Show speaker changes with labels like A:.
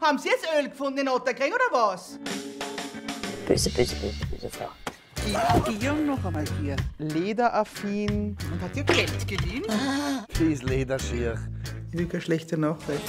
A: Haben Sie jetzt Öl gefunden in Otterkring oder was?
B: Böse, böse, böse, böse Frau.
C: Die, Jung noch einmal hier.
D: Lederaffin.
A: Und hat ihr Geld geliehen?
D: Ah. Sie ist lederschier.
A: Ich keine schlechte Nachricht.